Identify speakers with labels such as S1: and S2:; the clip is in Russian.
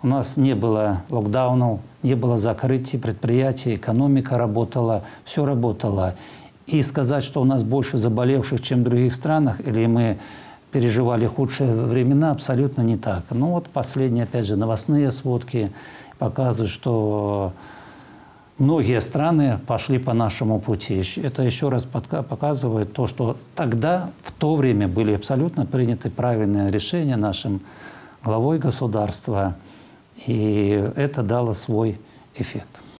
S1: У нас не было локдаунов, не было закрытий предприятий, экономика работала, все работало. И сказать, что у нас больше заболевших, чем в других странах, или мы переживали худшие времена, абсолютно не так. Ну вот последние, опять же, новостные сводки показывают, что многие страны пошли по нашему пути. Это еще раз показывает то, что тогда, в то время, были абсолютно приняты правильные решения нашим главой государства, и это дало свой эффект.